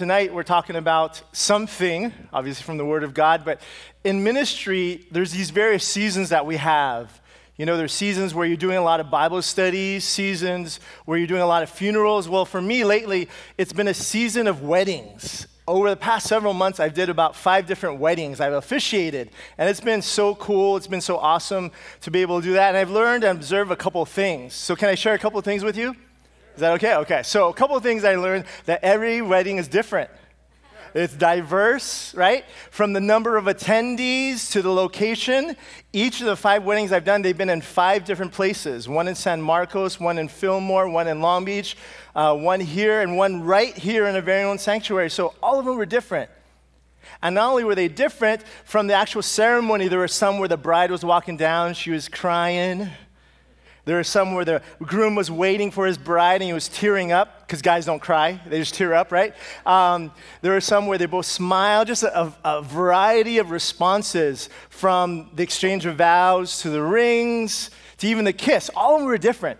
tonight we're talking about something, obviously from the Word of God, but in ministry, there's these various seasons that we have. You know, there's seasons where you're doing a lot of Bible studies, seasons where you're doing a lot of funerals. Well, for me lately, it's been a season of weddings. Over the past several months, I've did about five different weddings I've officiated, and it's been so cool. It's been so awesome to be able to do that, and I've learned and observed a couple things. So, can I share a couple things with you? Is that okay? Okay. So, a couple of things I learned that every wedding is different. It's diverse, right? From the number of attendees to the location. Each of the five weddings I've done, they've been in five different places one in San Marcos, one in Fillmore, one in Long Beach, uh, one here, and one right here in a very own sanctuary. So, all of them were different. And not only were they different from the actual ceremony, there were some where the bride was walking down, she was crying. There are some where the groom was waiting for his bride and he was tearing up, because guys don't cry, they just tear up, right? Um, there are some where they both smile, just a, a, variety of responses from the exchange of vows to the rings to even the kiss. All of them were different.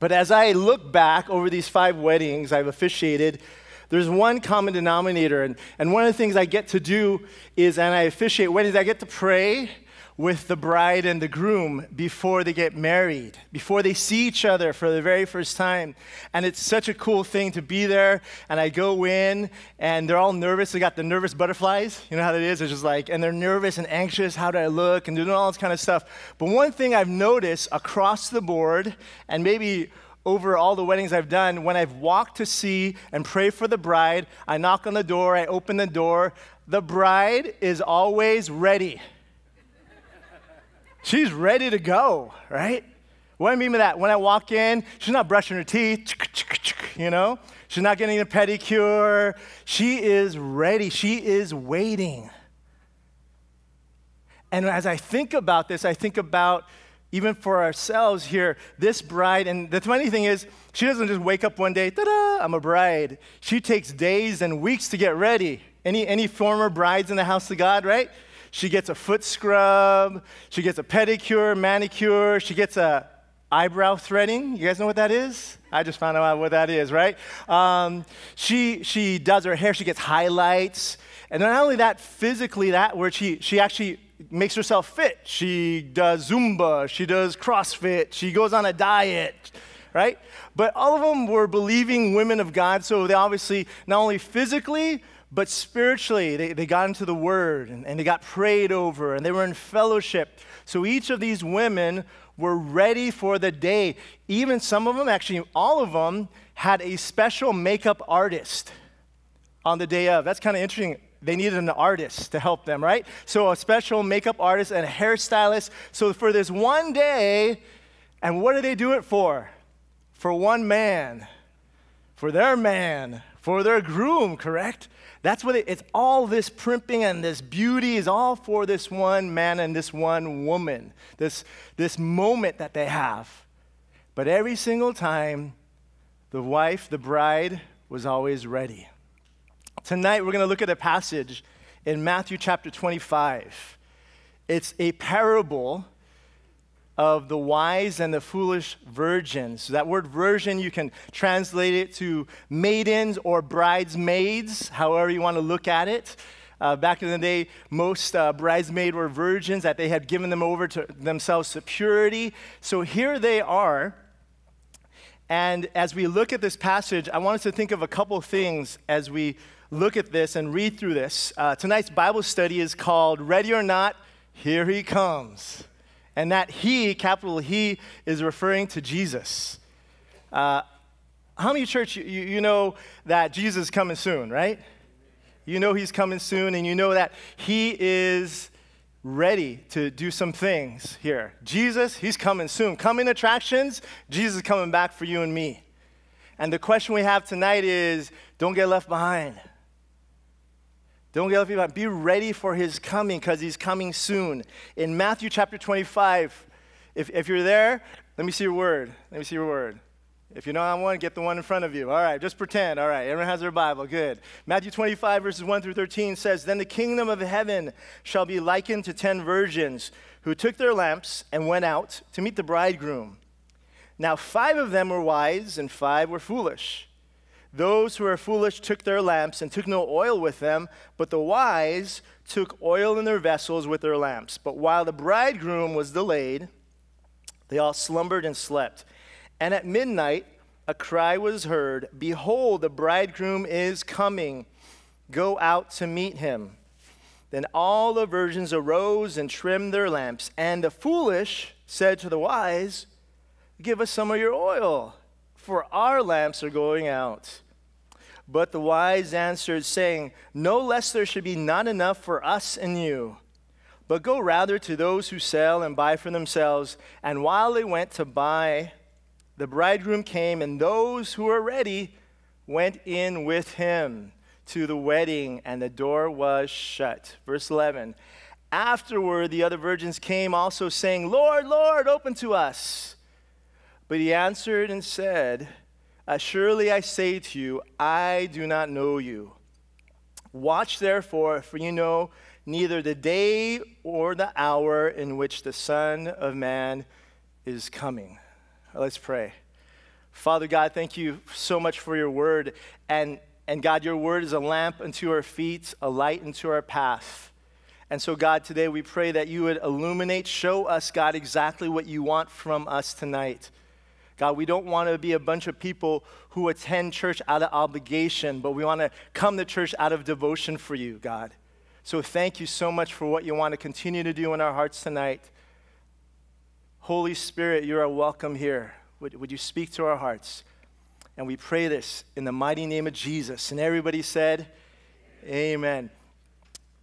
But as I look back over these five weddings I've officiated, there's one common denominator. And, and one of the things I get to do is, and I officiate weddings, I get to pray with the bride and the groom before they get married, before they see each other for the very first time. And it's such a cool thing to be there. And I go in, and they're all nervous. They got the nervous butterflies. You know how that is? It's just like, and they're nervous and anxious. How do I look? And doing all this kind of stuff. But one thing I've noticed across the board, and maybe over all the weddings I've done, when I've walked to see and pray for the bride, I knock on the door, I open the door. The bride is always ready. She's ready to go, right? What I mean by that, when I walk in, she's not brushing her teeth, you know? She's not getting a pedicure. She is ready. She is waiting. And as I think about this, I think about even for ourselves here, this bride, and the funny thing is, she doesn't just wake up one day, ta da, I'm a bride. She takes days and weeks to get ready. Any, any former brides in the house of God, right? She gets a foot scrub. She gets a pedicure, manicure. She gets a eyebrow threading. You guys know what that is? I just found out what that is, right? Um, she, she does her hair. She gets highlights. And not only that, physically, that where she, she actually makes herself fit. She does Zumba. She does CrossFit. She goes on a diet right? But all of them were believing women of God, so they obviously not only physically, but spiritually, they, they got into the Word and, and they got prayed over and they were in fellowship. So each of these women were ready for the day. Even some of them, actually, all of them, had a special makeup artist on the day of. That's kind of interesting. They needed an artist to help them, right? So a special makeup artist and a hairstylist. So for this one day, and what do they do it for? For one man, for their man, for their groom, correct? That's what it, it's all this primping and this beauty is all for this one man and this one woman, this, this moment that they have. But every single time, the wife, the bride, was always ready. Tonight, we're going to look at a passage in Matthew chapter 25. It's a parable of the wise and the foolish virgins. That word virgin, you can translate it to maidens or bridesmaids, however you want to look at it. Uh, back in the day, most uh, bridesmaids were virgins, that they had given them over to themselves to purity. So here they are. And as we look at this passage, I want us to think of a couple things as we look at this and read through this. Uh, tonight's Bible study is called Ready or Not, Here He Comes. And that he, capital He, is referring to Jesus. Uh, how many church you, you know that Jesus is coming soon, right? You know he's coming soon, and you know that he is ready to do some things here. Jesus, he's coming soon. Coming attractions, Jesus is coming back for you and me. And the question we have tonight is don't get left behind. Don't get left Be ready for his coming because he's coming soon. In Matthew chapter 25, if, if you're there, let me see your word. Let me see your word. If you know I'm one, get the one in front of you. All right, just pretend. All right, everyone has their Bible. Good. Matthew 25, verses 1 through 13 says Then the kingdom of heaven shall be likened to ten virgins who took their lamps and went out to meet the bridegroom. Now, five of them were wise and five were foolish. Those who are foolish took their lamps and took no oil with them, but the wise took oil in their vessels with their lamps. But while the bridegroom was delayed, they all slumbered and slept. And at midnight, a cry was heard Behold, the bridegroom is coming. Go out to meet him. Then all the virgins arose and trimmed their lamps. And the foolish said to the wise, Give us some of your oil, for our lamps are going out. But the wise answered, saying, No less there should be not enough for us and you, but go rather to those who sell and buy for themselves. And while they went to buy, the bridegroom came, and those who were ready went in with him to the wedding, and the door was shut. Verse 11. Afterward, the other virgins came also, saying, Lord, Lord, open to us. But he answered and said, Surely I say to you, I do not know you. Watch therefore, for you know neither the day or the hour in which the Son of Man is coming. Let's pray. Father God, thank you so much for your word. And, and God, your word is a lamp unto our feet, a light unto our path. And so, God, today we pray that you would illuminate, show us, God, exactly what you want from us tonight. God, we don't want to be a bunch of people who attend church out of obligation, but we want to come to church out of devotion for you, God. So thank you so much for what you want to continue to do in our hearts tonight. Holy Spirit, you are welcome here. Would, would you speak to our hearts? And we pray this in the mighty name of Jesus. And everybody said, Amen.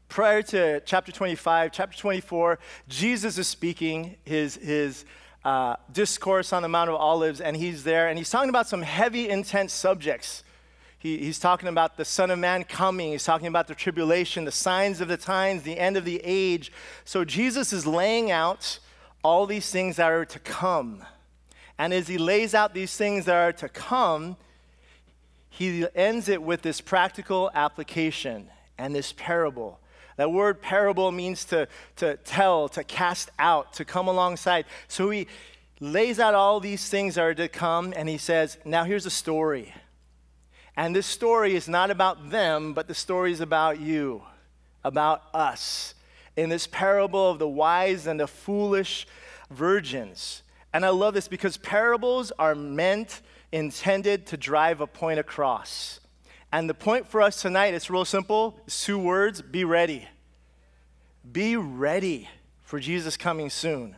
Prior to chapter 25, chapter 24, Jesus is speaking his, his uh, discourse on the Mount of Olives, and he's there, and he's talking about some heavy, intense subjects. He, he's talking about the Son of Man coming. He's talking about the tribulation, the signs of the times, the end of the age. So Jesus is laying out all these things that are to come. And as he lays out these things that are to come, he ends it with this practical application and this parable. That word parable means to, to tell, to cast out, to come alongside. So he lays out all these things that are to come, and he says, Now here's a story. And this story is not about them, but the story is about you, about us. In this parable of the wise and the foolish virgins. And I love this because parables are meant, intended to drive a point across. And the point for us tonight is real simple. It's two words be ready. Be ready for Jesus coming soon.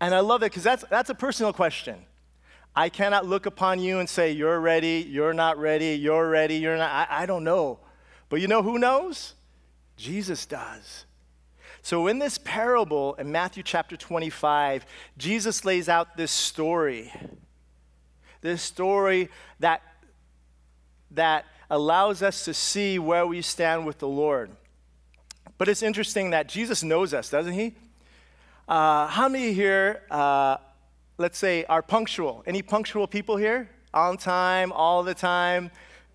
And I love it because that's, that's a personal question. I cannot look upon you and say, You're ready, you're not ready, you're ready, you're not. I, I don't know. But you know who knows? Jesus does. So, in this parable in Matthew chapter 25, Jesus lays out this story. This story that, that allows us to see where we stand with the Lord. But it's interesting that Jesus knows us, doesn't he? Uh, how many here, uh, let's say, are punctual? Any punctual people here? On time, all the time?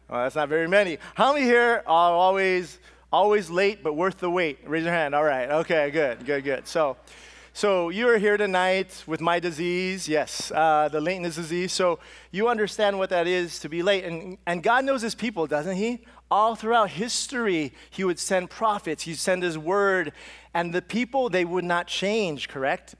Well, that's not very many. How many here are always, always late but worth the wait? Raise your hand. All right. Okay. Good. Good. Good. So, so you are here tonight with my disease, yes, uh, the lateness disease. So you understand what that is to be late. And, and God knows his people, doesn't he? All throughout history, he would send prophets, he'd send his word, and the people, they would not change, correct?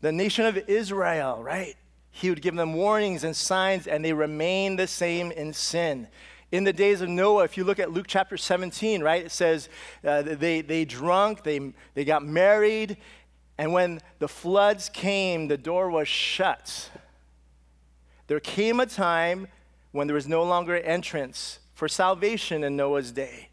The nation of Israel, right? He would give them warnings and signs, and they remain the same in sin in the days of Noah, if you look at Luke chapter 17, right, it says uh, they, they drunk, they, they got married, and when the floods came, the door was shut. There came a time when there was no longer entrance for salvation in Noah's day.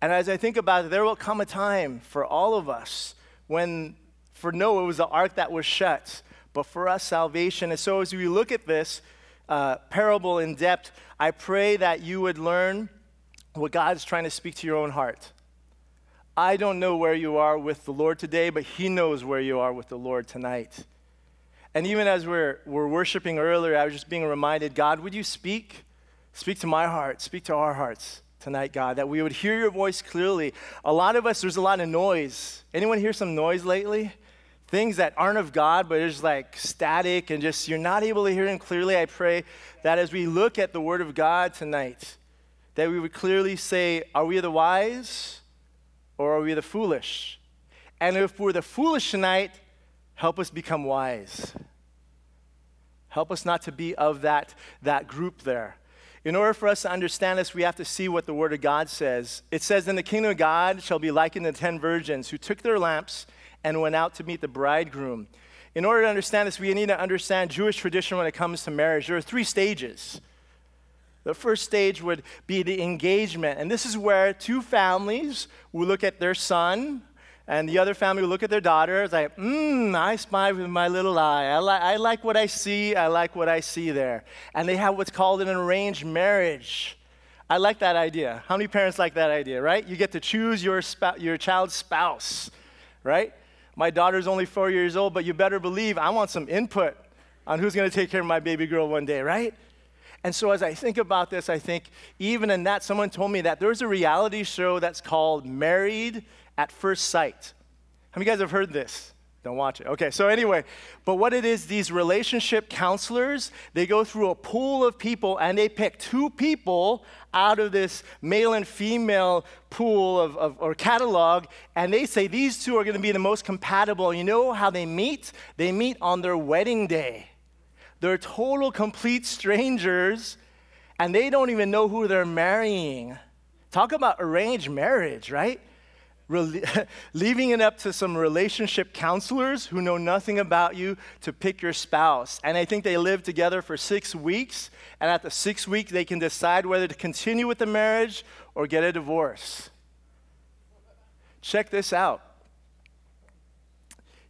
And as I think about it, there will come a time for all of us when, for Noah, it was the ark that was shut, but for us, salvation. And so as we look at this uh, parable in depth, I pray that you would learn what God is trying to speak to your own heart. I don't know where you are with the Lord today, but He knows where you are with the Lord tonight. And even as we're, we're worshiping earlier, I was just being reminded God, would you speak? Speak to my heart, speak to our hearts tonight, God, that we would hear your voice clearly. A lot of us, there's a lot of noise. Anyone hear some noise lately? things that aren't of God, but it's like static and just you're not able to hear Him clearly, I pray that as we look at the Word of God tonight, that we would clearly say, Are we the wise or are we the foolish? And if we're the foolish tonight, help us become wise. Help us not to be of that, that group there. In order for us to understand this, we have to see what the Word of God says. It says, In the kingdom of God shall be likened to ten virgins who took their lamps and went out to meet the bridegroom. In order to understand this, we need to understand Jewish tradition when it comes to marriage. There are three stages. The first stage would be the engagement, and this is where two families will look at their son and the other family will look at their daughter. It's like, mmm, I spy with my little eye. I, li- I like what I see. I like what I see there. And they have what's called an arranged marriage. I like that idea. How many parents like that idea, right? You get to choose your, sp- your child's spouse, right? My daughter's only four years old, but you better believe I want some input on who's going to take care of my baby girl one day, right? And so as I think about this, I think even in that, someone told me that there's a reality show that's called Married at first sight. How many of you guys have heard this? Don't watch it. Okay, so anyway, but what it is, these relationship counselors, they go through a pool of people and they pick two people out of this male and female pool of, of or catalog, and they say these two are going to be the most compatible. You know how they meet? They meet on their wedding day. They're total, complete strangers, and they don't even know who they're marrying. Talk about arranged marriage, right? leaving it up to some relationship counselors who know nothing about you to pick your spouse. And I think they live together for six weeks, and at the sixth week, they can decide whether to continue with the marriage or get a divorce. Check this out.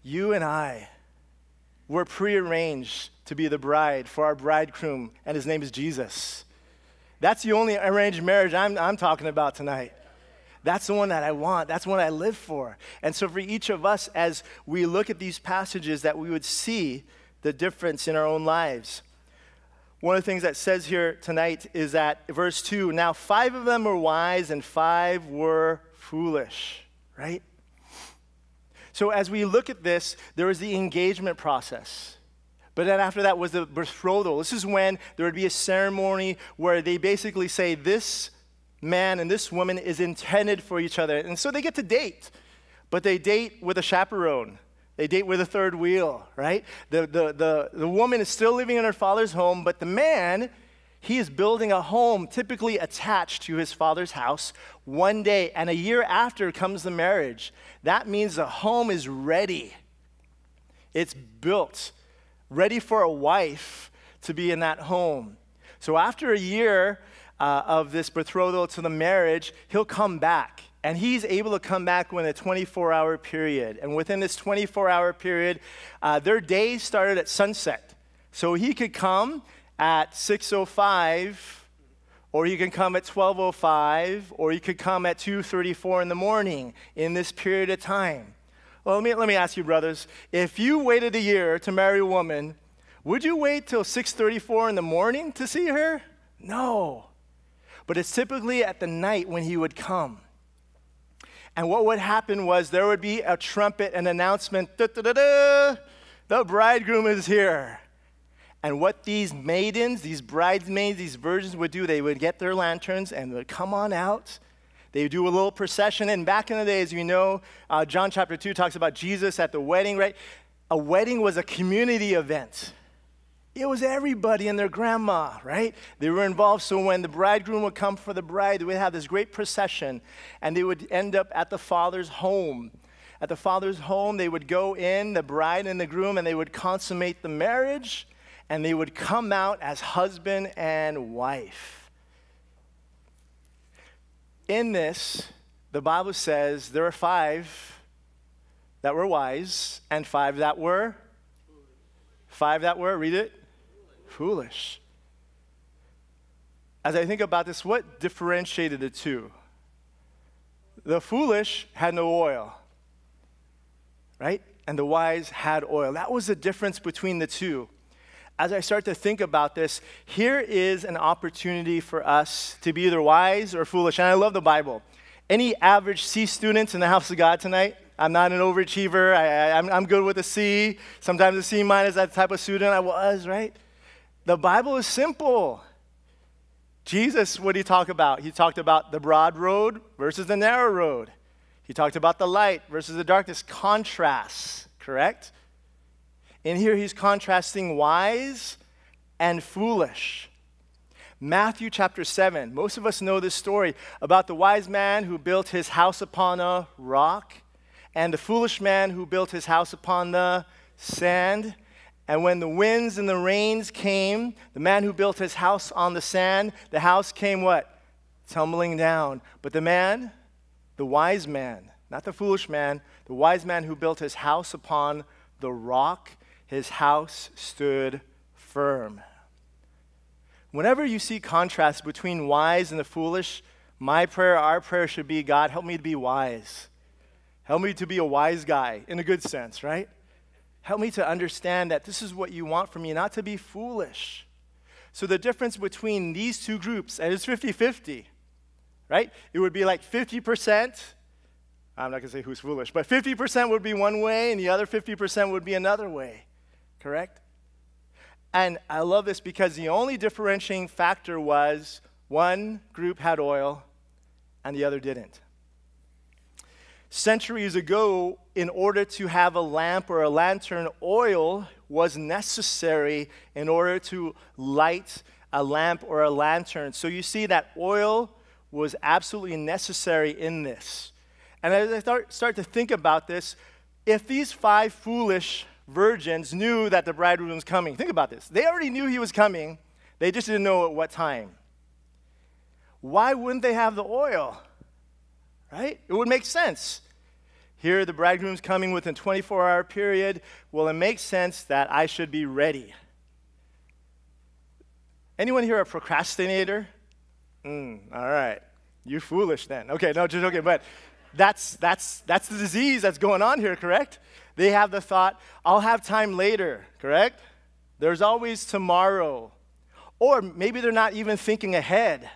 You and I were prearranged to be the bride for our bridegroom, and his name is Jesus. That's the only arranged marriage I'm, I'm talking about tonight. That's the one that I want. That's one I live for. And so, for each of us, as we look at these passages, that we would see the difference in our own lives. One of the things that says here tonight is that verse 2 now five of them were wise and five were foolish, right? So, as we look at this, there was the engagement process. But then after that was the betrothal. This is when there would be a ceremony where they basically say, This man and this woman is intended for each other. And so they get to date, but they date with a chaperone. They date with a third wheel, right? The, the, the, the woman is still living in her father's home, but the man, he is building a home typically attached to his father's house one day, and a year after comes the marriage. That means the home is ready. It's built, ready for a wife to be in that home. So after a year, uh, of this betrothal to the marriage, he'll come back. And he's able to come back within a 24 hour period. And within this 24 hour period, uh, their day started at sunset. So he could come at 6.05, or he can come at 12.05, or he could come at 2.34 in the morning in this period of time. Well, let me, let me ask you, brothers, if you waited a year to marry a woman, would you wait till 6.34 in the morning to see her? No but it's typically at the night when he would come. And what would happen was there would be a trumpet, an announcement, the bridegroom is here. And what these maidens, these bridesmaids, these virgins would do, they would get their lanterns and would come on out. They would do a little procession. And back in the day, as you know, uh, John chapter 2 talks about Jesus at the wedding, right? A wedding was a community event. It was everybody and their grandma, right? They were involved. So when the bridegroom would come for the bride, they would have this great procession, and they would end up at the father's home. At the father's home, they would go in, the bride and the groom, and they would consummate the marriage, and they would come out as husband and wife. In this, the Bible says there are five that were wise and five that were five that were read it foolish. As I think about this, what differentiated the two? The foolish had no oil, right? And the wise had oil. That was the difference between the two. As I start to think about this, here is an opportunity for us to be either wise or foolish. And I love the Bible. Any average C students in the house of God tonight? I'm not an overachiever. I, I'm good with a C. Sometimes a C minus, that type of student I was, right? The Bible is simple. Jesus, what did he talk about? He talked about the broad road versus the narrow road. He talked about the light versus the darkness. Contrasts, correct? In here, he's contrasting wise and foolish. Matthew chapter 7. Most of us know this story about the wise man who built his house upon a rock and the foolish man who built his house upon the sand. And when the winds and the rains came, the man who built his house on the sand, the house came what? Tumbling down. But the man, the wise man, not the foolish man, the wise man who built his house upon the rock, his house stood firm. Whenever you see contrast between wise and the foolish, my prayer, our prayer should be God, help me to be wise. Help me to be a wise guy in a good sense, right? Help me to understand that this is what you want from me, not to be foolish. So the difference between these two groups, and it's 50 50, right? It would be like 50%. I'm not going to say who's foolish, but 50% would be one way and the other 50% would be another way, correct? And I love this because the only differentiating factor was one group had oil and the other didn't centuries ago, in order to have a lamp or a lantern, oil was necessary in order to light a lamp or a lantern. So you see that oil was absolutely necessary in this. And as I start, start to think about this, if these five foolish virgins knew that the bridegroom was coming, think about this. They already knew he was coming, they just didn't know at what time. Why wouldn't they have the oil? right? It would make sense. Here, the bridegroom's coming within 24 hour period. Well, it makes sense that I should be ready. Anyone here a procrastinator? Mm, all right. You're foolish then. Okay, no, just okay, but that's that's that's the disease that's going on here, correct? They have the thought, I'll have time later, correct? There's always tomorrow. Or maybe they're not even thinking ahead,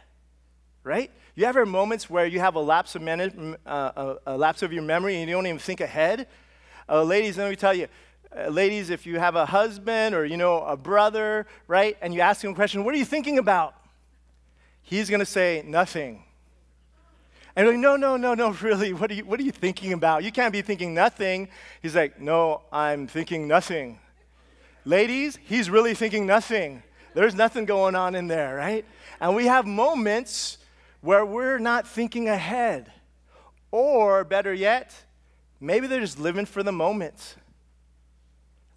right? You ever moments where you have a lapse of, minute, uh, a, a, lapse of your memory and you don't even think ahead? Uh, ladies, let me tell you, uh, ladies, if you have a husband or you know a brother, right, and you ask him a question, what are you thinking about? He's going to say nothing. And like, no, no, no, no, really, what are, you, what are you thinking about? You can't be thinking nothing. He's like, no, I'm thinking nothing. Ladies, he's really thinking nothing. There's nothing going on in there, right? And we have moments where we're not thinking ahead. Or better yet, maybe they're just living for the moment,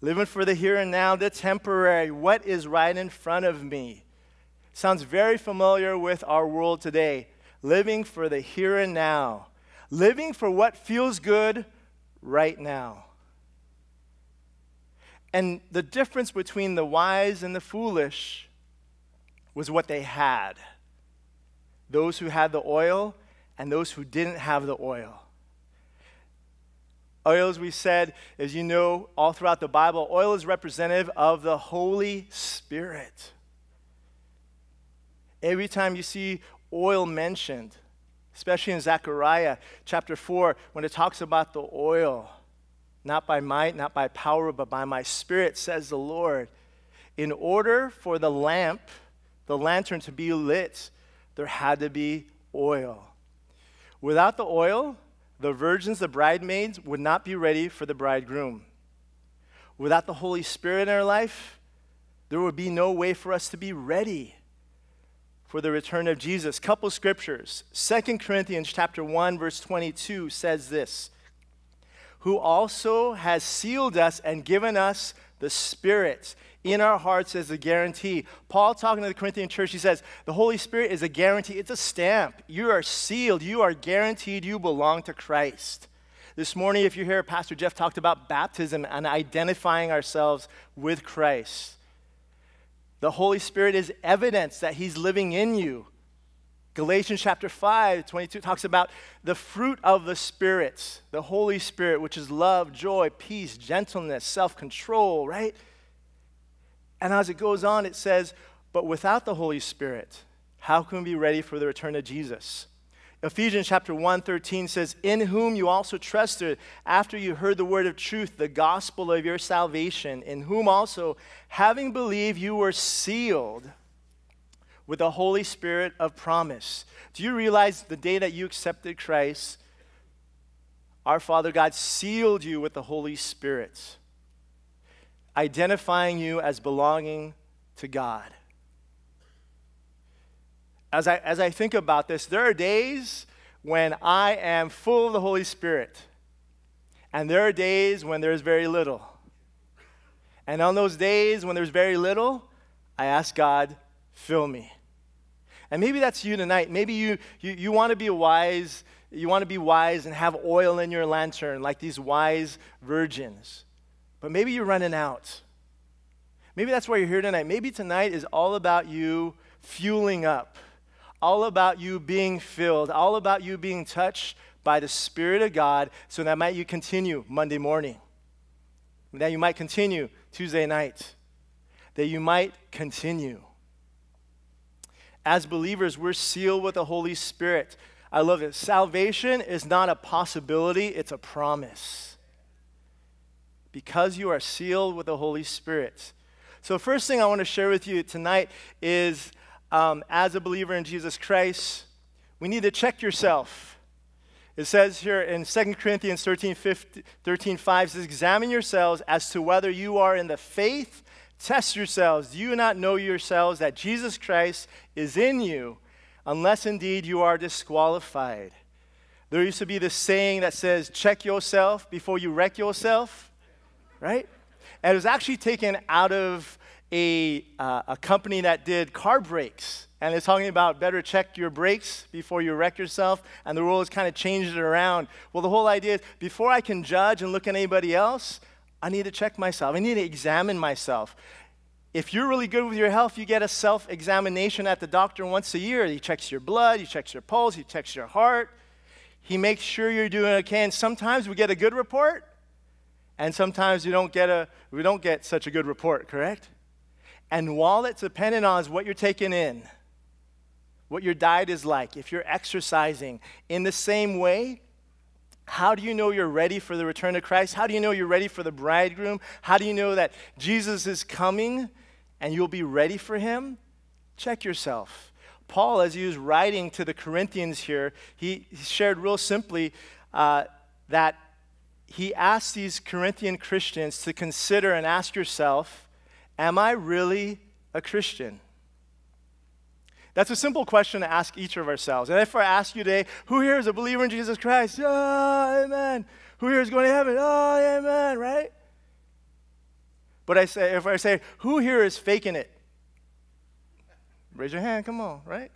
living for the here and now, the temporary, what is right in front of me. Sounds very familiar with our world today. Living for the here and now, living for what feels good right now. And the difference between the wise and the foolish was what they had those who had the oil and those who didn't have the oil. Oil, as we said, as you know, all throughout the Bible, oil is representative of the Holy Spirit. Every time you see oil mentioned, especially in Zechariah chapter 4, when it talks about the oil, not by might, not by power, but by my spirit, says the Lord. In order for the lamp, the lantern to be lit, there had to be oil. Without the oil, the virgins, the bridesmaids, would not be ready for the bridegroom. Without the Holy Spirit in our life, there would be no way for us to be ready for the return of Jesus. Couple scriptures. Second Corinthians chapter 1 verse 22 says this, who also has sealed us and given us the Spirit in our hearts as a guarantee. Paul, talking to the Corinthian church, he says, The Holy Spirit is a guarantee, it's a stamp. You are sealed, you are guaranteed, you belong to Christ. This morning, if you hear Pastor Jeff talked about baptism and identifying ourselves with Christ, the Holy Spirit is evidence that He's living in you. Galatians chapter 5, 22 talks about the fruit of the Spirit, the Holy Spirit, which is love, joy, peace, gentleness, self control, right? And as it goes on, it says, But without the Holy Spirit, how can we be ready for the return of Jesus? Ephesians chapter 1 13 says, In whom you also trusted after you heard the word of truth, the gospel of your salvation, in whom also, having believed, you were sealed with the Holy Spirit of promise. Do you realize the day that you accepted Christ, our Father God sealed you with the Holy Spirit, identifying you as belonging to God? As I, as I think about this, there are days when I am full of the Holy Spirit, and there are days when there's very little. And on those days when there's very little, I ask God, fill me. And maybe that's you tonight. Maybe you, you, you want to be wise, you want to be wise and have oil in your lantern like these wise virgins. But maybe you're running out. Maybe that's why you're here tonight. Maybe tonight is all about you fueling up all about you being filled, all about you being touched by the Spirit of God, so that might you continue Monday morning, that you might continue Tuesday night, that you might continue. As believers, we're sealed with the Holy Spirit. I love it. Salvation is not a possibility, it's a promise. Because you are sealed with the Holy Spirit. So, first thing I want to share with you tonight is um, as a believer in Jesus Christ, we need to check yourself. It says here in 2 Corinthians 13, 15, 13 5 says, Examine yourselves as to whether you are in the faith. Test yourselves. Do you not know yourselves that Jesus Christ is in you, unless indeed you are disqualified? There used to be this saying that says, Check yourself before you wreck yourself, right? And it was actually taken out of a, uh, a company that did car brakes. And it's talking about better check your brakes before you wreck yourself. And the rule rules kind of changed it around. Well, the whole idea is before I can judge and look at anybody else, I need to check myself. I need to examine myself. If you're really good with your health, you get a self examination at the doctor once a year. He checks your blood, he checks your pulse, he checks your heart. He makes sure you're doing okay. And sometimes we get a good report, and sometimes we don't get, a, we don't get such a good report, correct? And while it's dependent on what you're taking in, what your diet is like, if you're exercising in the same way, how do you know you're ready for the return of Christ? How do you know you're ready for the bridegroom? How do you know that Jesus is coming and you'll be ready for him? Check yourself. Paul, as he was writing to the Corinthians here, he, shared real simply uh, that he asked these Corinthian Christians to consider and ask yourself Am I really a Christian? That's a simple question to ask each of ourselves. And if I ask you today, who here is a believer in Jesus Christ? Oh, amen. Who here is going to heaven? Oh, amen, right? But I say, if I say, who here is faking it? Raise your hand, come on, right?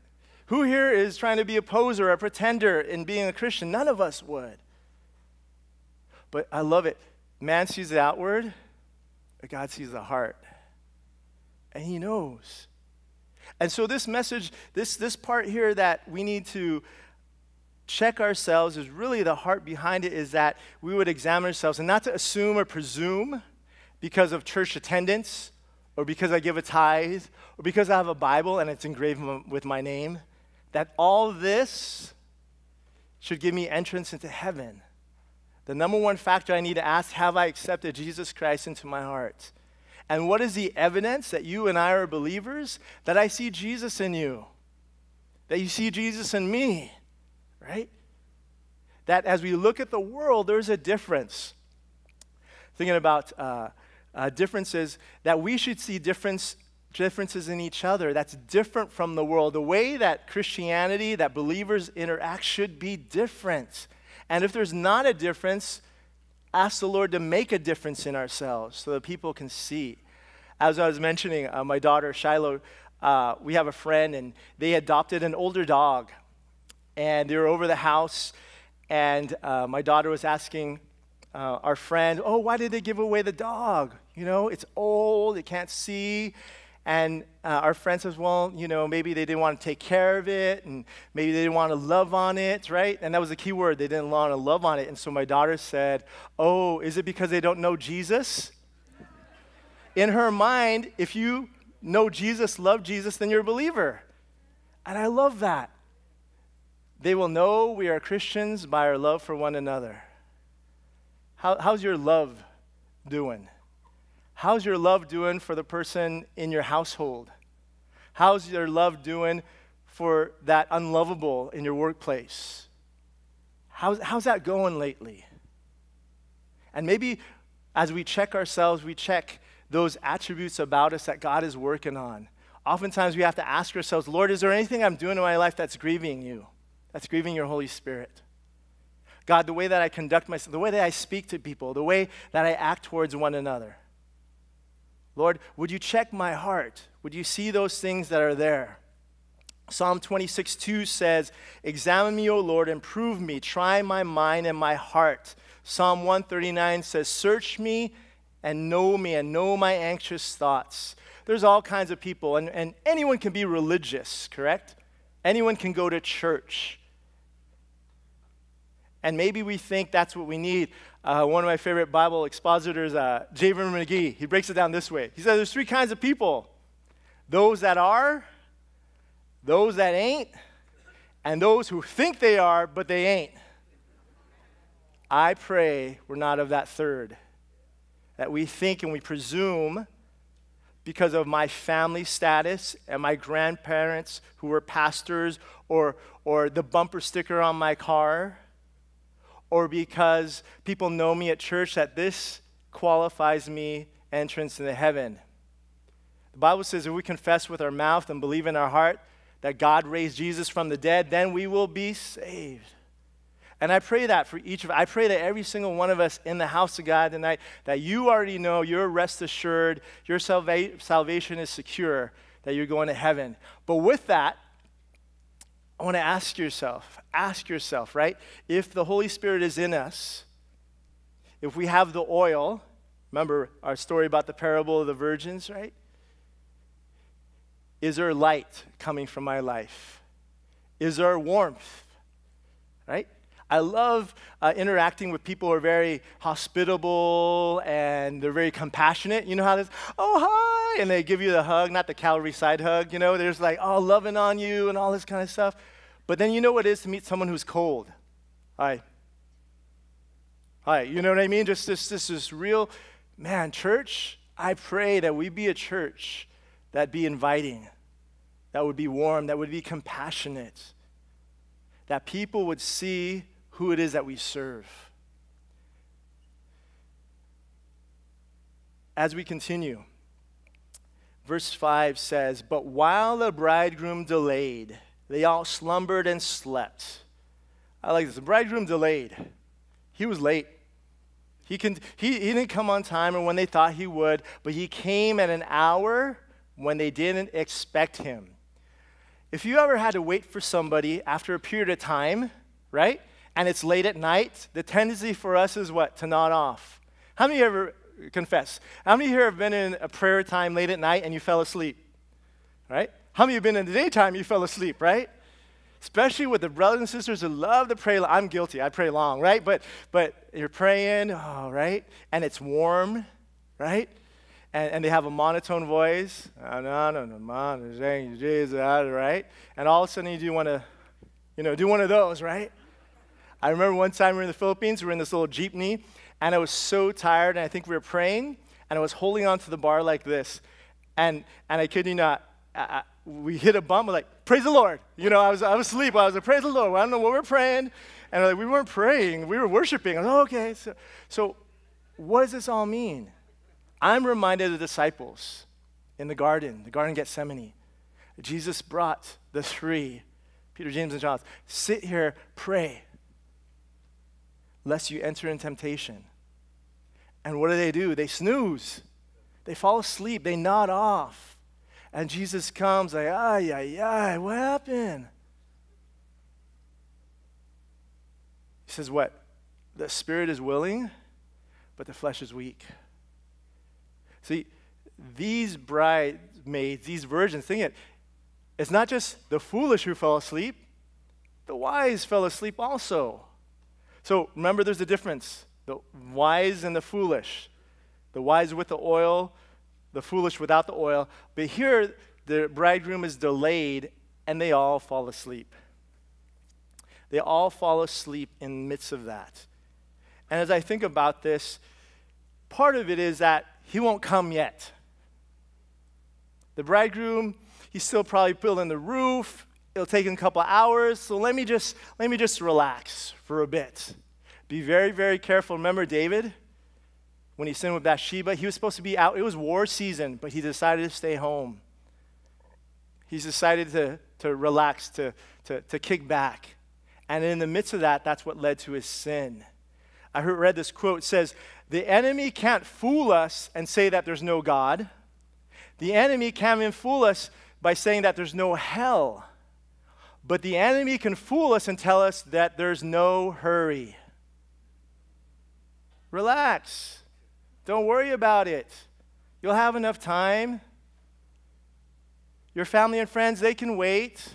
Who here is trying to be a poser, a pretender in being a Christian? None of us would. But I love it. Man sees the outward, but God sees the heart and He knows. And so, this message, this, this part here that we need to check ourselves is really the heart behind it is that we would examine ourselves and not to assume or presume because of church attendance or because I give a tithe or because I have a Bible and it's engraved with my name, that all this should give me entrance into heaven. The number one factor I need to ask have I accepted Jesus Christ into my heart? And what is the evidence that you and I are believers? That I see Jesus in you, that you see Jesus in me, right? That as we look at the world, there's a difference. Thinking about uh, uh, differences, that we should see difference, differences in each other that's different from the world. The way that Christianity, that believers interact, should be different. And if there's not a difference, ask the Lord to make a difference in ourselves so that people can see. As I was mentioning, uh, my daughter Shiloh, uh, we have a friend, and they adopted an older dog. And they were over the house, and uh, my daughter was asking uh, our friend, Oh, why did they give away the dog? You know, it's old, it can't see. And uh, our friend says, well, you know, maybe they didn't want to take care of it, and maybe they didn't want to love on it, right? And that was the key word. They didn't want to love on it. And so my daughter said, oh, is it because they don't know Jesus? In her mind, if you know Jesus, love Jesus, then you're a believer. And I love that. They will know we are Christians by our love for one another. How, how's your love doing? How's your love doing for the person in your household? How's your love doing for that unlovable in your workplace? How's, how's that going lately? And maybe as we check ourselves, we check those attributes about us that God is working on. Oftentimes we have to ask ourselves, Lord, is there anything I'm doing in my life that's grieving you, that's grieving your Holy Spirit? God, the way that I conduct myself, the way that I speak to people, the way that I act towards one another. Lord, would you check my heart? Would you see those things that are there? Psalm 26, 2 says, Examine me, O Lord, and prove me. Try my mind and my heart. Psalm 139 says, Search me and know me and know my anxious thoughts. There's all kinds of people, and, and anyone can be religious, correct? Anyone can go to church. And maybe we think that's what we need. Uh, one of my favorite Bible expositors, uh, J. Vernon McGee, he breaks it down this way. He says there's three kinds of people those that are, those that ain't, and those who think they are, but they ain't. I pray we're not of that third, that we think and we presume because of my family status and my grandparents who were pastors or, or the bumper sticker on my car or because people know me at church that this qualifies me entrance into heaven. The Bible says if we confess with our mouth and believe in our heart that God raised Jesus from the dead, then we will be saved. And I pray that for each of I pray that every single one of us in the house of God tonight, that you already know, you're rest assured, your salva- salvation is secure, that you're going to heaven. But with that, I want to ask yourself, ask yourself, right? If the Holy Spirit is in us, if we have the oil, remember our story about the parable of the virgins, right? Is there light coming from my life? Is there warmth? Right? I love uh, interacting with people who are very hospitable and they're very compassionate. You know how this, oh, hi, and they give you the hug, not the Calvary side hug, you know, they're just like, oh, loving on you and all this kind of stuff. But then you know what it is to meet someone who's cold. Hi. Hi, you know what I mean? Just this, this is real, man, church, I pray that we be a church that be inviting, that would be warm, that would be compassionate, that people would see who it is that we serve. As we continue, verse 5 says, But while the bridegroom delayed, they all slumbered and slept. I like this. The bridegroom delayed. He was late. He, can, he, he didn't come on time or when they thought he would, but he came at an hour when they didn't expect him. If you ever had to wait for somebody after a period of time, right? And it's late at night, the tendency for us is what? To nod off. How many ever confess? How many here have been in a prayer time late at night and you fell asleep? Right? How many have been in the daytime you fell asleep, right? Especially with the brothers and sisters who love to pray. I'm guilty. I pray long, right? But but you're praying, oh, right? And it's warm, right? And, and they have a monotone voice. Right? And all of a sudden you do want to, you know, do one of those, right? I remember one time we were in the Philippines, we were in this little jeepney, and I was so tired, and I think we were praying, and I was holding on to the bar like this. And, and I kid you not, I, I, we hit a bump, we're like, praise the Lord. You know, I was, I was asleep. I was like, praise the Lord. I don't know what we're praying. And like, we weren't praying, we were worshiping. I was like, okay. So, so what does this all mean? I'm reminded of the disciples in the garden, the Garden of Gethsemane. Jesus brought the three, Peter, James, and John, sit here, pray lest you enter in temptation. And what do they do? They snooze. They fall asleep. They nod off. And Jesus comes like, ay, ay, ay, what happened? He says, what? The spirit is willing, but the flesh is weak. See, these bridesmaids, these virgins, think it, it's not just the foolish who fell asleep, the wise fell asleep also. So remember, there's a difference the wise and the foolish. The wise with the oil, the foolish without the oil. But here, the bridegroom is delayed and they all fall asleep. They all fall asleep in the midst of that. And as I think about this, part of it is that he won't come yet. The bridegroom, he's still probably building the roof. It'll take a couple hours. So let me just let me just relax for a bit. Be very, very careful. Remember David? When he sinned with Bathsheba, he was supposed to be out. It was war season, but he decided to stay home. He's decided to, to relax, to, to, to kick back. And in the midst of that, that's what led to his sin. I heard, read this quote. It says, The enemy can't fool us and say that there's no God. The enemy can't even fool us by saying that there's no hell. But the enemy can fool us and tell us that there's no hurry. Relax. Don't worry about it. You'll have enough time. Your family and friends, they can wait.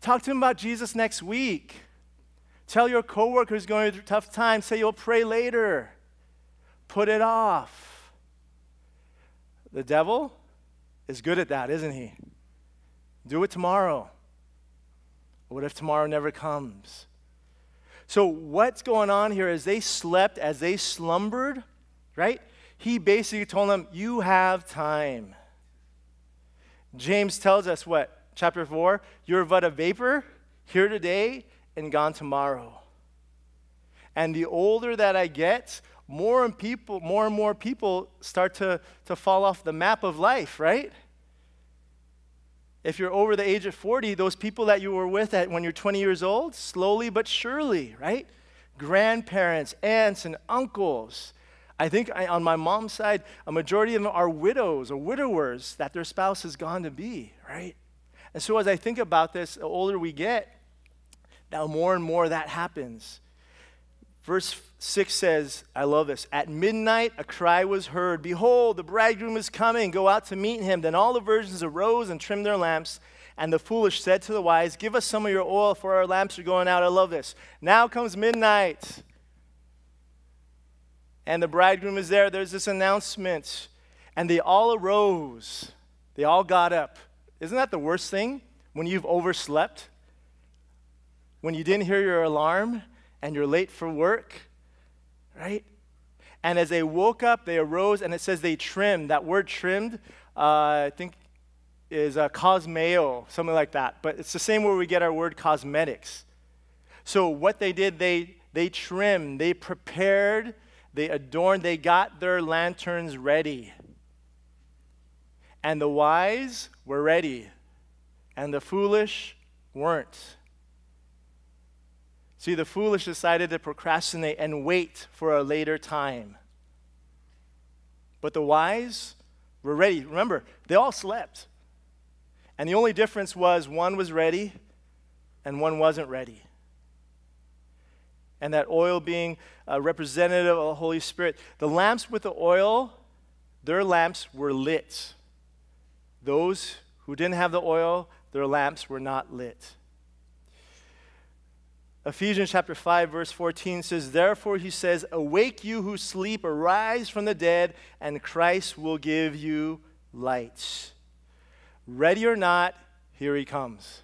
Talk to them about Jesus next week. Tell your coworkers going through a tough time, say you'll pray later. Put it off. The devil is good at that, isn't he? Do it tomorrow. What if tomorrow never comes? So, what's going on here is they slept as they slumbered, right? He basically told them, You have time. James tells us what? Chapter 4 You're but a vapor here today and gone tomorrow. And the older that I get, more and people, more and more people start to, to fall off the map of life, right? If you're over the age of 40, those people that you were with at when you're 20 years old, slowly but surely, right? Grandparents, aunts, and uncles. I think I, on my mom's side, a majority of them are widows or widowers that their spouse has gone to be, right? And so as I think about this, the older we get, now more and more that happens. Verse 6 says, I love this. At midnight, a cry was heard Behold, the bridegroom is coming. Go out to meet him. Then all the virgins arose and trimmed their lamps. And the foolish said to the wise, Give us some of your oil, for our lamps are going out. I love this. Now comes midnight. And the bridegroom is there. There's this announcement. And they all arose. They all got up. Isn't that the worst thing? When you've overslept? When you didn't hear your alarm? And you're late for work, right? And as they woke up, they arose, and it says they trimmed. That word trimmed, uh, I think, is a cosmeo, something like that. But it's the same where we get our word cosmetics. So what they did, they they trimmed, they prepared, they adorned, they got their lanterns ready. And the wise were ready, and the foolish weren't. See, the foolish decided to procrastinate and wait for a later time. But the wise were ready. Remember, they all slept. And the only difference was one was ready and one wasn't ready. And that oil being a representative of the Holy Spirit. The lamps with the oil, their lamps were lit. Those who didn't have the oil, their lamps were not lit. Ephesians chapter 5 verse 14 says, "Therefore he says, awake you who sleep, arise from the dead, and Christ will give you light." Ready or not, here he comes.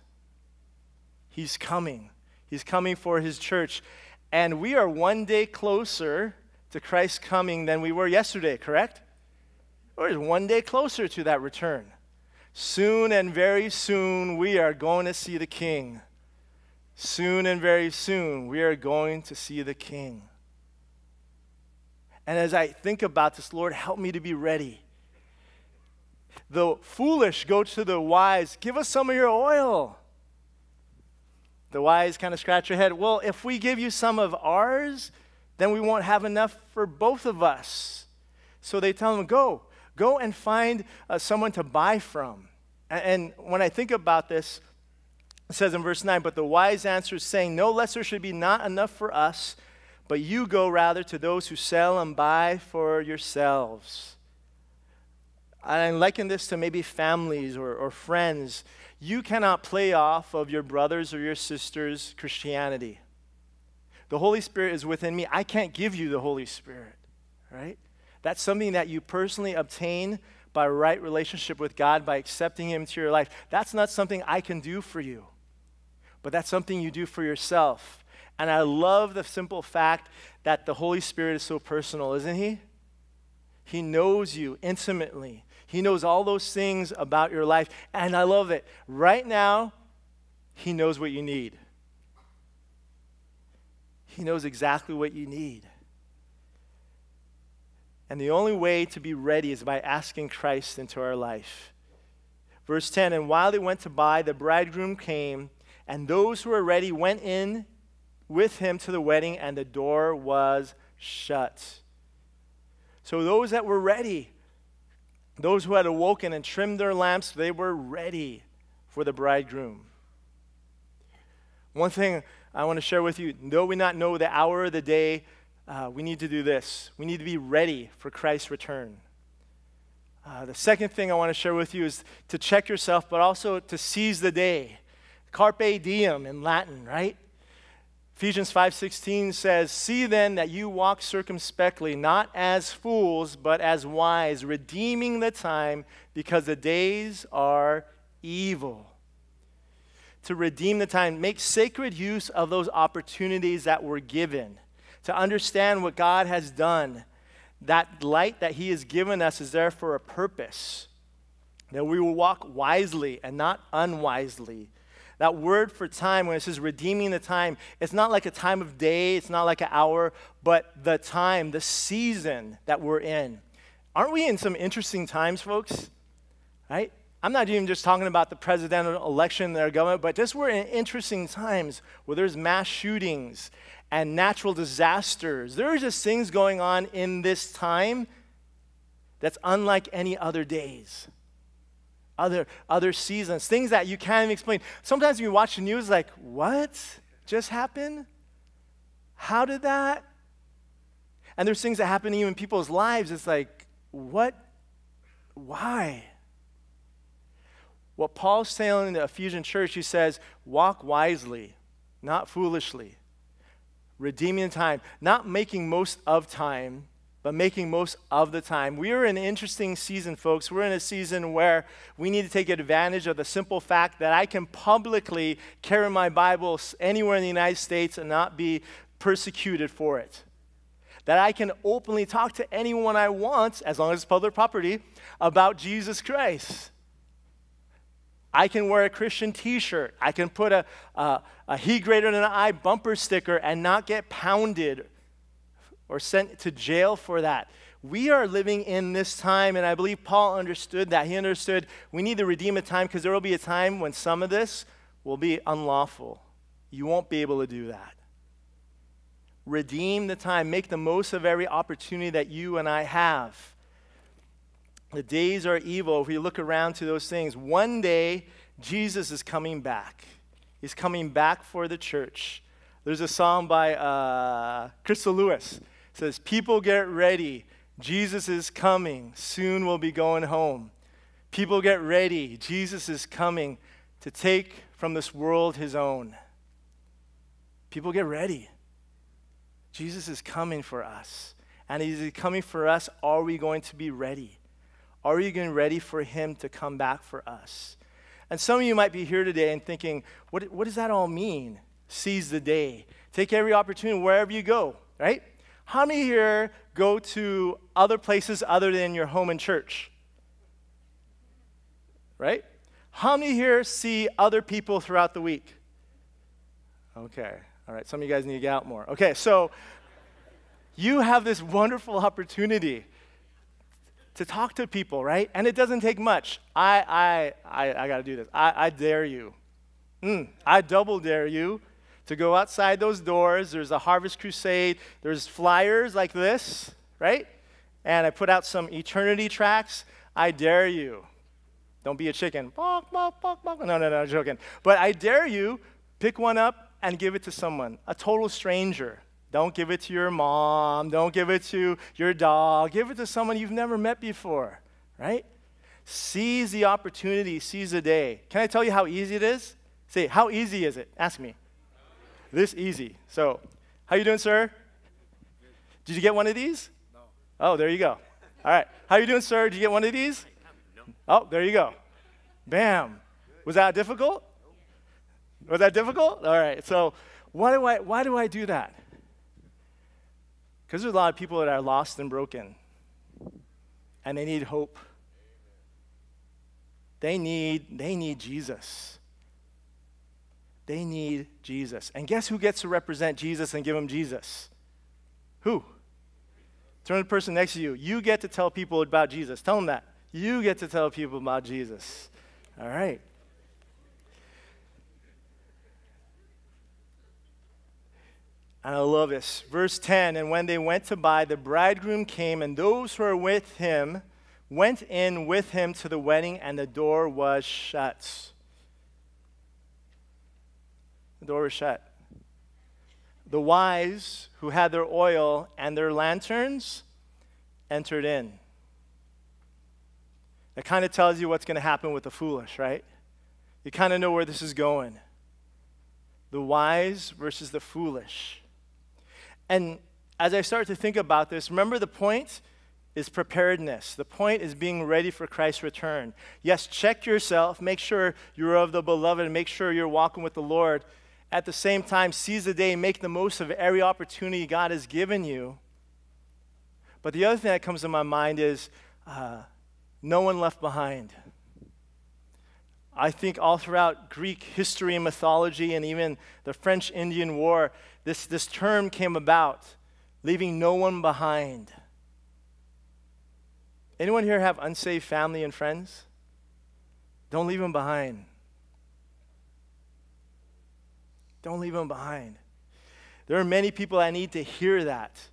He's coming. He's coming for his church. And we are one day closer to Christ's coming than we were yesterday, correct? We're one day closer to that return. Soon and very soon, we are going to see the King. Soon and very soon, we are going to see the King. And as I think about this, Lord, help me to be ready. The foolish go to the wise, give us some of your oil. The wise kind of scratch their head. Well, if we give you some of ours, then we won't have enough for both of us. So they tell them, go, go and find uh, someone to buy from. And, and when I think about this, it says in verse 9, But the wise answers, saying, No lesser should be not enough for us, but you go rather to those who sell and buy for yourselves. I liken this to maybe families or, or friends. You cannot play off of your brothers or your sisters' Christianity. The Holy Spirit is within me. I can't give you the Holy Spirit, right? That's something that you personally obtain by right relationship with God, by accepting Him into your life. That's not something I can do for you. But that's something you do for yourself. And I love the simple fact that the Holy Spirit is so personal, isn't He? He knows you intimately. He knows all those things about your life. And I love it. Right now, He knows what you need. He knows exactly what you need. And the only way to be ready is by asking Christ into our life. Verse 10 And while they went to buy, the bridegroom came, and those who were ready went in with him to the wedding, and the door was shut. So those that were ready, those who had awoken and trimmed their lamps, they were ready for the bridegroom. One thing I want to share with you though we not know the hour of the day, uh, we need to do this. We need to be ready for Christ's return. Uh, the second thing I want to share with you is to check yourself, but also to seize the day. Carpe diem in Latin, right? Ephesians 5:16 says, "See then that you walk circumspectly, not as fools, but as wise, redeeming the time, because the days are evil." To redeem the time, make sacred use of those opportunities that were given. To understand what God has done, that light that He has given us is there for a purpose. That we will walk wisely and not unwisely that word for time, when it says redeeming the time, it's not like a time of day, it's not like an hour, but the time, the season that we're in. Aren't we in some interesting times, folks? Right? I'm not even just talking about the presidential election in our government, but just we're in interesting times where there's mass shootings and natural disasters. There are just things going on in this time that's unlike any other days other, other seasons, things that you can't even explain. Sometimes when you watch the news, like, what just happened? How did that? And there's things that happen even in people's lives. It's like, what? Why? What Paul's telling the Ephesian church, he says, walk wisely, not foolishly, redeeming time, not making most of time, but making most of the time. We are in an interesting season, folks. We're in a season where we need to take advantage of the simple fact that I can publicly carry my Bible anywhere in the United States and not be persecuted for it. That I can openly talk to anyone I want, as long as it's public property, about Jesus Christ. I can wear a Christian t shirt. I can put a, a, a He greater than I bumper sticker and not get pounded or sent to jail for that. We are living in this time, and I believe Paul understood that. He understood we need to redeem a time because there will be a time when some of this will be unlawful. You won't be able to do that. Redeem the time, make the most of every opportunity that you and I have. The days are evil. If we look around to those things, one day Jesus is coming back. He's coming back for the church. There's a song by uh, Crystal Lewis says, People get ready. Jesus is coming. Soon we'll be going home. People get ready. Jesus is coming to take from this world his own. People get ready. Jesus is coming for us. And he's coming for us. Are we going to be ready? Are you getting ready for him to come back for us? And some of you might be here today and thinking, what, what does that all mean? Seize the day. Take every opportunity wherever you go, right? How many here go to other places other than your home and church? Right? How many here see other people throughout the week? Okay. All right. Some of you guys need to get out more. Okay. So you have this wonderful opportunity to talk to people, right? And it doesn't take much. I, I, I, I got to do this. I, I dare you. Mm, I double dare you to go outside those doors. There's a harvest crusade. There's flyers like this, right? And I put out some eternity tracks. I dare you. Don't be a chicken. No, no, no, I'm joking. But I dare you, pick one up and give it to someone, a total stranger. Don't give it to your mom. Don't give it to your dog. Give it to someone you've never met before, right? Seize the opportunity, seize the day. Can I tell you how easy it is? Say, how easy is it? Ask me this easy. So, how you doing, sir? Did you get one of these? No. Oh, there you go. All right. How you doing, sir? Did you get one of these? No. Oh, there you go. Bam. Was that difficult? Was that difficult? All right. So, why do I, why do, I do that? Because there's a lot of people that are lost and broken, and they need hope. They need, they need Jesus. They need Jesus. And guess who gets to represent Jesus and give them Jesus? Who? Turn to the person next to you. You get to tell people about Jesus. Tell them that. You get to tell people about Jesus. All right. And I love this. Verse 10 And when they went to buy, the bridegroom came, and those who were with him went in with him to the wedding, and the door was shut. The door was shut. The wise who had their oil and their lanterns entered in. That kind of tells you what's going to happen with the foolish, right? You kind of know where this is going. The wise versus the foolish. And as I start to think about this, remember the point is preparedness. The point is being ready for Christ's return. Yes, check yourself, make sure you're of the beloved, make sure you're walking with the Lord. At the same time, seize the day, make the most of every opportunity God has given you. But the other thing that comes to my mind is uh, no one left behind. I think all throughout Greek history and mythology and even the French Indian War, this, this term came about leaving no one behind. Anyone here have unsaved family and friends? Don't leave them behind. Don't leave them behind. There are many people that need to hear that.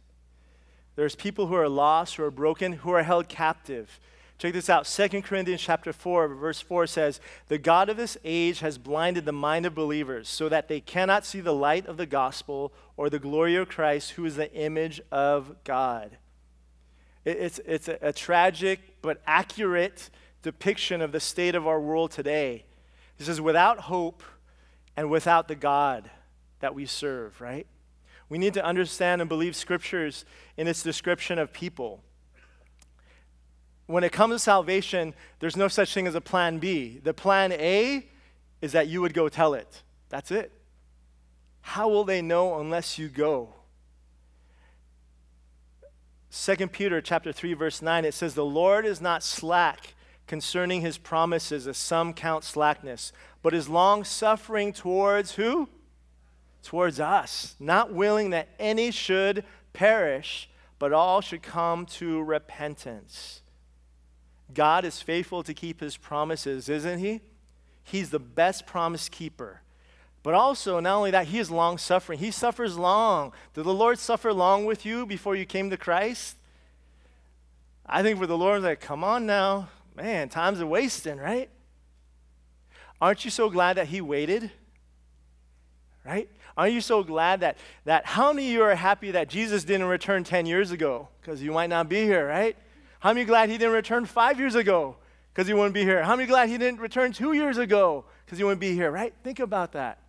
There's people who are lost, who are broken, who are held captive. Check this out. 2 Corinthians chapter 4, verse 4 says, The God of this age has blinded the mind of believers so that they cannot see the light of the gospel or the glory of Christ, who is the image of God. It's, it's a, a tragic but accurate depiction of the state of our world today. He says, without hope and without the God that we serve, right? We need to understand and believe scriptures in its description of people when it comes to salvation, there's no such thing as a plan B. The plan A is that you would go tell it. That's it. How will they know unless you go? 2 Peter chapter 3 verse 9 it says the Lord is not slack concerning his promises as some count slackness but is long suffering towards who? Towards us, not willing that any should perish but all should come to repentance. God is faithful to keep his promises, isn't he? He's the best promise keeper. But also, not only that, he is long suffering. He suffers long. Did the Lord suffer long with you before you came to Christ? I think for the Lord, like, come on now. Man, time's a wasting, right? Aren't you so glad that he waited? Right? Aren't you so glad that, that how many of you are happy that Jesus didn't return 10 years ago? Because you might not be here, right? How many glad he didn't return five years ago because he wouldn't be here? How many glad he didn't return two years ago because he wouldn't be here, right? Think about that.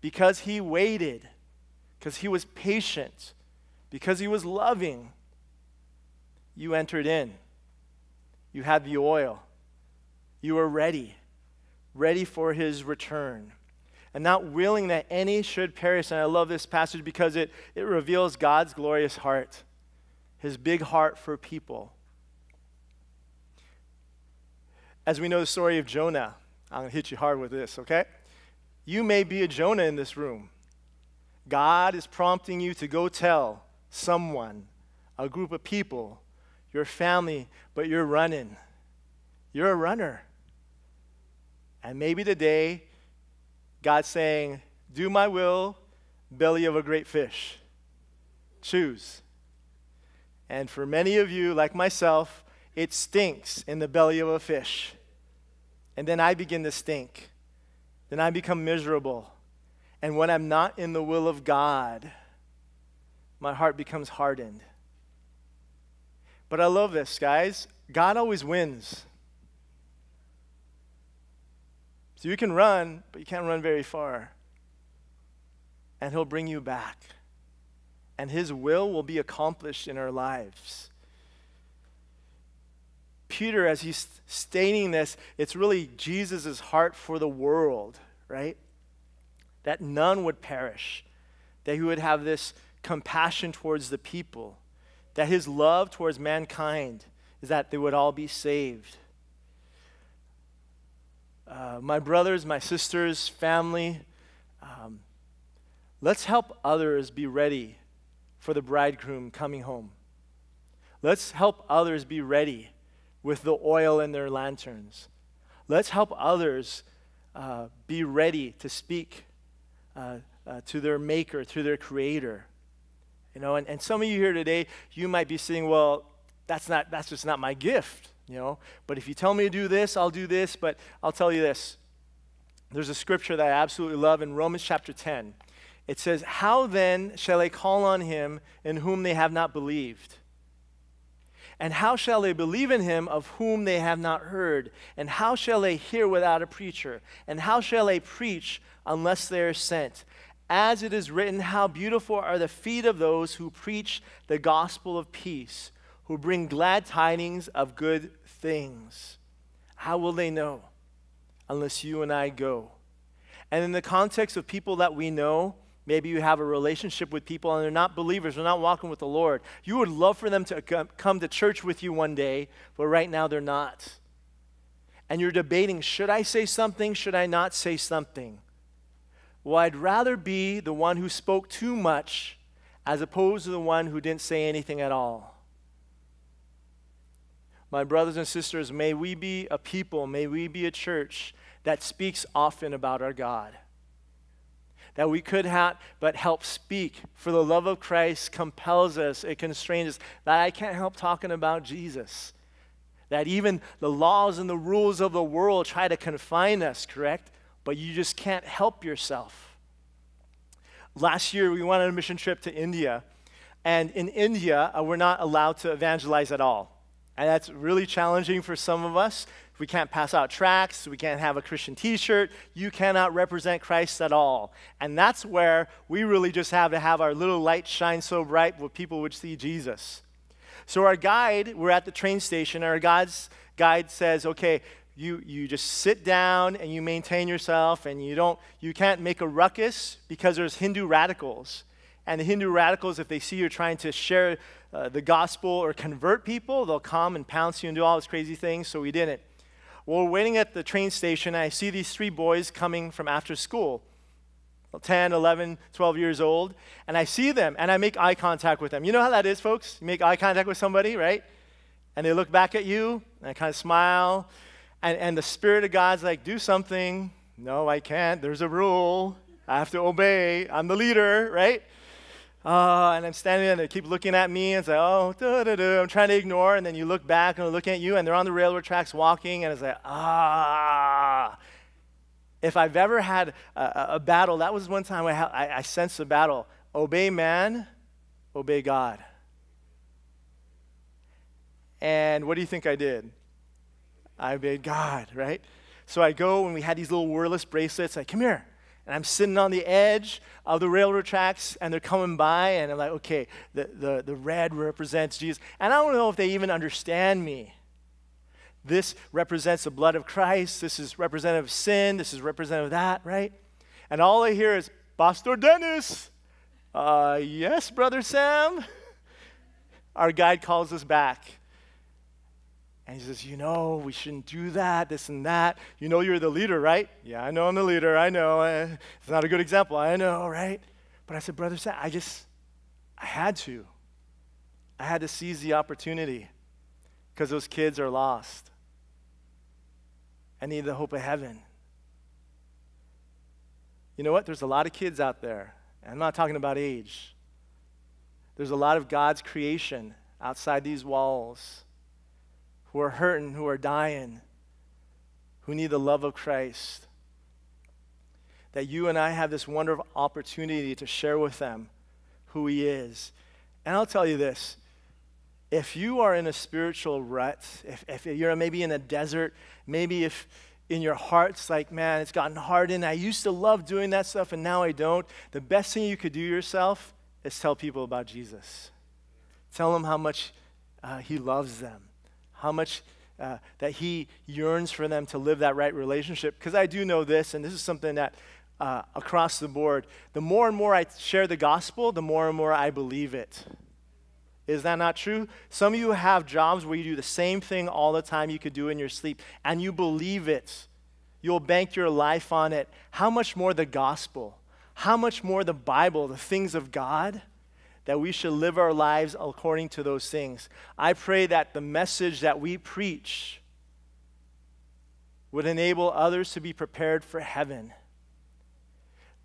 Because he waited, because he was patient, because he was loving, you entered in. You had the oil. You were ready, ready for his return. And not willing that any should perish. And I love this passage because it, it reveals God's glorious heart, his big heart for people as we know the story of Jonah, I'm going to hit you hard with this, okay? You may be a Jonah in this room. God is prompting you to go tell someone, a group of people, your family, but you're running. You're a runner. And maybe today, God's saying, Do my will, belly of a great fish. Choose. And for many of you, like myself, it stinks in the belly of a fish. And then I begin to stink. Then I become miserable. And when I'm not in the will of God, my heart becomes hardened. But I love this, guys. God always wins. So you can run, but you can't run very far. And He'll bring you back. And His will will be accomplished in our lives. Peter, as he's stating this, it's really Jesus' heart for the world, right? that none would perish, that he would have this compassion towards the people, that his love towards mankind is that they would all be saved. Uh, my brothers, my sisters, family, um, let's help others be ready for the bridegroom coming home. Let's help others be ready with the oil in their lanterns. Let's help others uh, be ready to speak uh, uh, to their maker, to their creator. You know, and, and some of you here today, you might be saying, well, that's, not, that's just not my gift, you know. But if you tell me to do this, I'll do this. But I'll tell you this. There's a scripture that I absolutely love in Romans chapter 10. It says, How then shall they call on him in whom they have not believed? And how shall they believe in him of whom they have not heard? And how shall they hear without a preacher? And how shall they preach unless they are sent? As it is written, How beautiful are the feet of those who preach the gospel of peace, who bring glad tidings of good things. How will they know unless you and I go? And in the context of people that we know, Maybe you have a relationship with people and they're not believers, they're not walking with the Lord. You would love for them to come to church with you one day, but right now they're not. And you're debating should I say something? Should I not say something? Well, I'd rather be the one who spoke too much as opposed to the one who didn't say anything at all. My brothers and sisters, may we be a people, may we be a church that speaks often about our God that we could have but help speak. For the love of Christ compels us, it constrains us. That I can't help talking about Jesus. That even the laws and the rules of the world try to confine us, correct? But you just can't help yourself. Last year, we went on a mission trip to India. And in India, uh, we're not allowed to evangelize at all. And that's really challenging for some of us we can't pass out tracts. We can't have a Christian t shirt. You cannot represent Christ at all. And that's where we really just have to have our little light shine so bright where people would see Jesus. So, our guide, we're at the train station, our guide's, guide says, okay, you, you just sit down and you maintain yourself and you don't you can't make a ruckus because there's hindu radicals and the hindu radicals if they see you're trying to share uh, the gospel or convert people they'll come and pounce you and do all these crazy things so we didn't well, we're waiting at the train station, and I see these three boys coming from after school 10, 11, 12 years old. And I see them, and I make eye contact with them. You know how that is, folks? You make eye contact with somebody, right? And they look back at you, and I kind of smile. And, and the Spirit of God's like, do something. No, I can't. There's a rule. I have to obey. I'm the leader, right? Uh, and I'm standing there and they keep looking at me and say, oh, da, da, da. I'm trying to ignore. And then you look back and they're looking at you and they're on the railroad tracks walking and it's like, ah. If I've ever had a, a battle, that was one time I, ha- I, I sensed a battle. Obey man, obey God. And what do you think I did? I obeyed God, right? So I go and we had these little wireless bracelets. I come here and I'm sitting on the edge of the railroad tracks, and they're coming by, and I'm like, okay, the, the, the red represents Jesus. And I don't know if they even understand me. This represents the blood of Christ. This is representative of sin. This is representative of that, right? And all I hear is, Pastor Dennis. Uh, yes, Brother Sam. Our guide calls us back. And he says, You know, we shouldn't do that, this and that. You know, you're the leader, right? Yeah, I know I'm the leader. I know. It's not a good example. I know, right? But I said, Brother Sam, I just, I had to. I had to seize the opportunity because those kids are lost. I need the hope of heaven. You know what? There's a lot of kids out there. I'm not talking about age. There's a lot of God's creation outside these walls who are hurting, who are dying, who need the love of Christ. That you and I have this wonderful opportunity to share with them who He is. And I'll tell you this if you are in a spiritual rut, if, if you're maybe in a desert, maybe if in your heart's like, man, it's gotten hard and I used to love doing that stuff and now I don't, the best thing you could do yourself is tell people about Jesus. Tell them how much uh, He loves them how much uh, that he yearns for them to live that right relationship. Because I do know this, and this is something that uh, across the board. The more and more I share the gospel, the more and more I believe it. Is that not true? Some of you have jobs where you do the same thing all the time you could do in your sleep, and you believe it. You'll bank your life on it. How much more the gospel? How much more the Bible, the things of God? That we should live our lives according to those things. I pray that the message that we preach would enable others to be prepared for heaven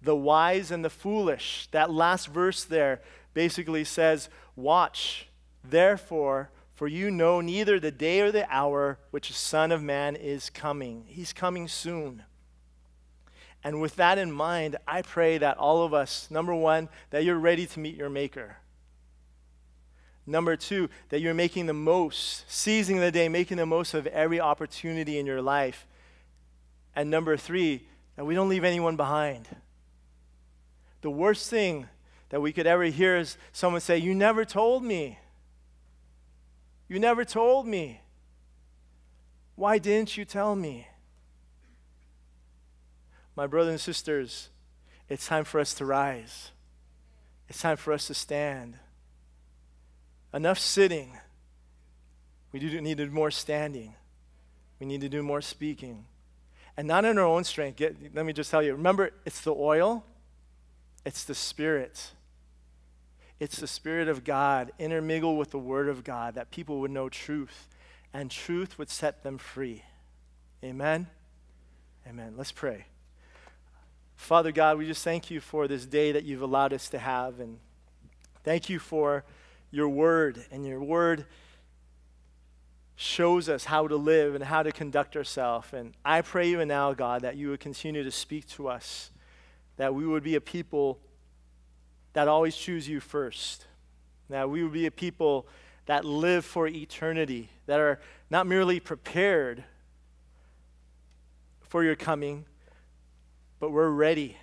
the wise and the foolish. That last verse there basically says, Watch, therefore, for you know neither the day or the hour which the Son of Man is coming. He's coming soon. And with that in mind, I pray that all of us, number one, that you're ready to meet your Maker. Number two, that you're making the most, seizing the day, making the most of every opportunity in your life. And number three, that we don't leave anyone behind. The worst thing that we could ever hear is someone say, You never told me. You never told me. Why didn't you tell me? My brothers and sisters, it's time for us to rise. It's time for us to stand. Enough sitting. We do need to do more standing. We need to do more speaking. And not in our own strength. Get, let me just tell you remember, it's the oil it's the Spirit. It's the Spirit of God intermingled with the Word of God that people would know truth, and truth would set them free. Amen? Amen. Let's pray. Father God, we just thank you for this day that you've allowed us to have, and thank you for your Word, and your Word shows us how to live and how to conduct ourselves. And I pray even now, God, that you would continue to speak to us that we would be a people that always choose you first. That we would be a people that live for eternity, that are not merely prepared for your coming, but we're ready.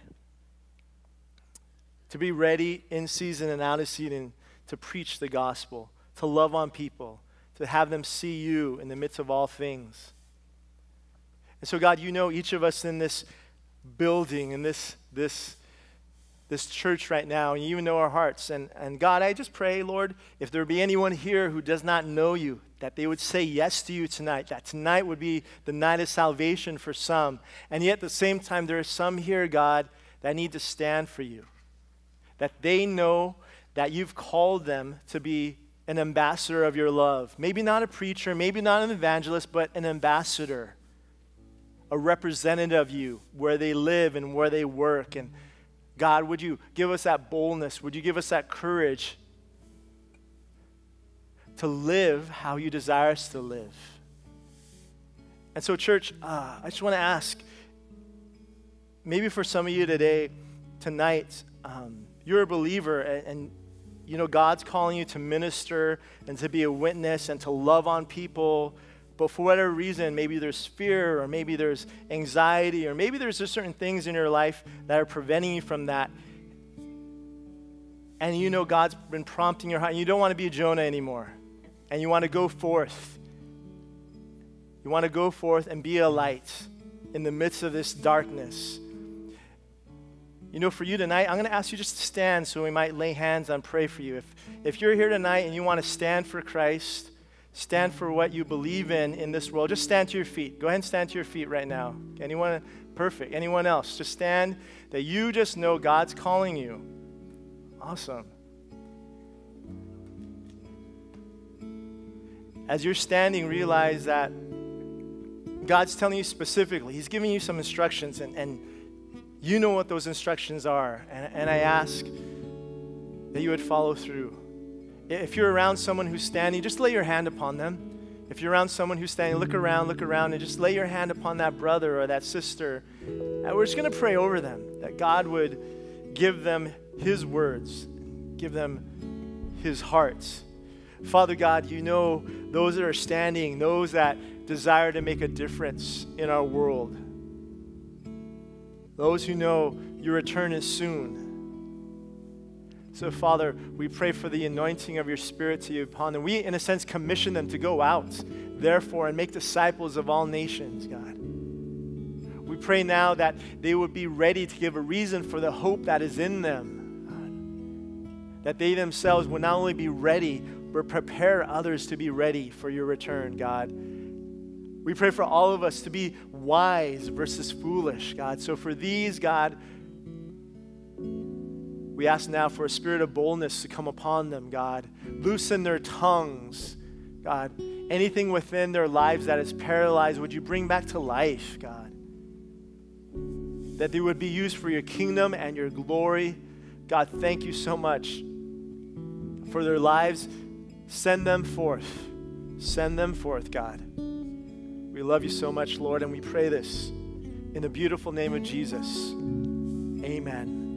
To be ready in season and out of season to preach the gospel, to love on people, to have them see you in the midst of all things. And so, God, you know each of us in this building, in this this, this church right now, and you even know our hearts. And, and God, I just pray, Lord, if there be anyone here who does not know you, that they would say yes to you tonight, that tonight would be the night of salvation for some. And yet at the same time, there are some here, God, that need to stand for you, that they know that you've called them to be an ambassador of your love. Maybe not a preacher, maybe not an evangelist, but an ambassador a representative of you where they live and where they work. And God, would you give us that boldness? Would you give us that courage to live how you desire us to live? And so, church, uh, I just want to ask maybe for some of you today, tonight, um, you're a believer and, and you know God's calling you to minister and to be a witness and to love on people but for whatever reason, maybe there's fear, or maybe there's anxiety, or maybe there's just certain things in your life that are preventing you from that. And you know God's been prompting your heart, and you don't want to be a Jonah anymore. And you want to go forth. You want to go forth and be a light in the midst of this darkness. You know, for you tonight, I'm going to ask you just to stand so we might lay hands and pray for you. If, if you're here tonight and you want to stand for Christ, stand for what you believe in in this world, just stand to your feet. Go ahead and stand to your feet right now. Anyone? Perfect. Anyone else? Just stand that you just know God's calling you. Awesome. As you're standing, realize that God's telling you specifically, He's giving you some instructions, and, and you know what those instructions are. And, and I ask that you would follow through. If you're around someone who's standing, just lay your hand upon them. If you're around someone who's standing, look around, look around, and just lay your hand upon that brother or that sister. And we're just going to pray over them that God would give them His words, give them His heart. Father God, you know those that are standing, those that desire to make a difference in our world, those who know your return is soon. So, Father, we pray for the anointing of your Spirit to you upon them. We, in a sense, commission them to go out, therefore, and make disciples of all nations, God. We pray now that they would be ready to give a reason for the hope that is in them. That they themselves would not only be ready, prepare others to be ready for your return, God. We pray for all of us to be wise versus foolish, God. So for these, God, we ask now for a spirit of boldness to come upon them, God. Loosen their tongues, God. Anything within their lives that is paralyzed, would you bring back to life, God? That they would be used for your kingdom and your glory. God, thank you so much for their lives. Send them forth. Send them forth, God. We love you so much, Lord, and we pray this in the beautiful name of Jesus. Amen.